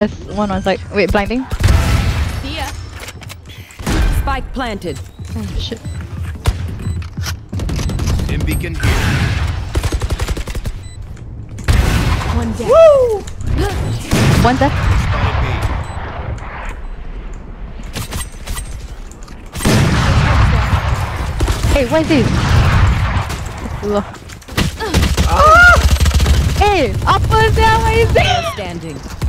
This one on like Wait, blinding? See. Spike planted. Oh shit. Dim beacon here. One down. One death. Hey, what is this? Look. Ah! Hey, apa sia? What is this? Standing.